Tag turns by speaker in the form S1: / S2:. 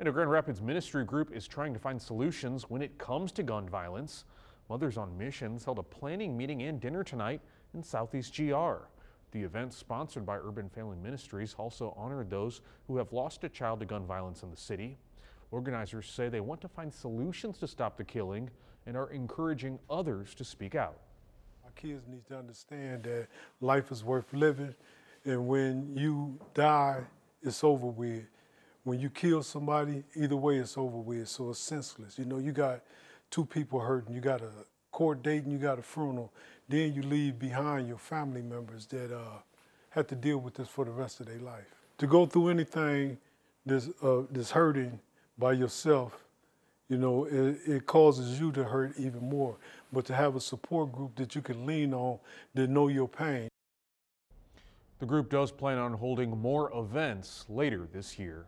S1: And a Grand Rapids ministry group is trying to find solutions when it comes to gun violence. Mothers on Missions held a planning meeting and dinner tonight in Southeast GR. The event, sponsored by Urban Family Ministries, also honored those who have lost a child to gun violence in the city. Organizers say they want to find solutions to stop the killing and are encouraging others to speak out.
S2: Our kids need to understand that life is worth living, and when you die, it's over with. When you kill somebody, either way, it's over with. So it's senseless. You know, you got two people hurting. You got a court date and you got a funeral. Then you leave behind your family members that uh, have to deal with this for the rest of their life. To go through anything that's, uh, that's hurting by yourself, you know, it, it causes you to hurt even more. But to have a support group that you can lean on that know your pain.
S1: The group does plan on holding more events later this year.